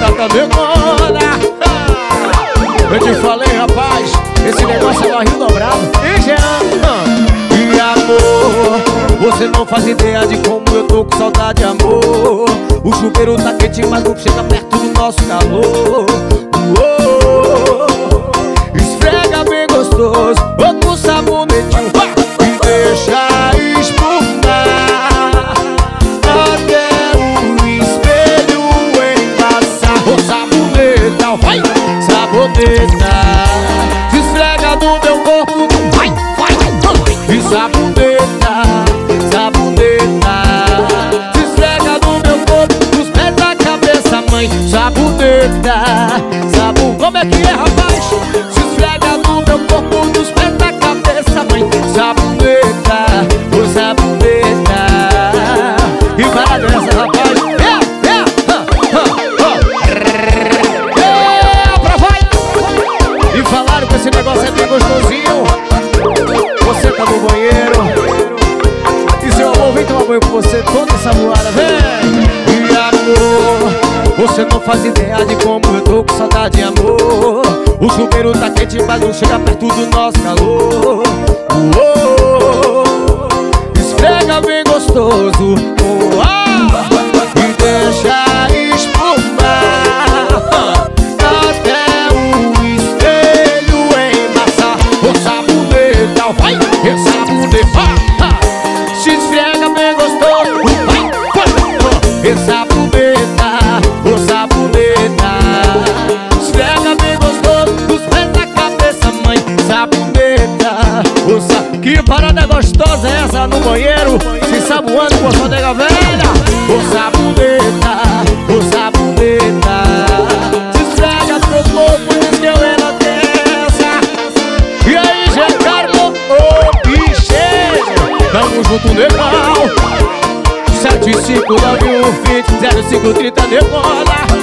Tá batata demora Eu te falei, rapaz Esse negócio é barril dobrado. E Jean é. E amor Você não faz ideia de como eu tô com saudade, amor. O chuveiro tá quente, mas não chega perto do nosso calor. Uou, Esfrega bem gostoso Outro sabonete. Saboneta, vai, saboneta esfrega no meu corpo, vai, vai, vai. E saboneta, saboneta esfrega no meu corpo, nos pés da cabeça, mãe Saboneta, sabon... Como é que é, rapaz? Banho com você toda essa voada, vem. E amor, você não faz ideia de como eu tô com saudade, amor. O chuveiro tá quente, mas não chega perto do nosso calor. Uou, Esfrega bem gostoso Uau, Sa... Que parada gostosa é essa no banheiro? Se saboando com a sua nega velha. O saboneta, o saboneta Se esfrega pro corpo, diz que eu enlouqueça E aí, Giancarlo, ô bicheiro. Tamo junto, negão 75 20 0530 decola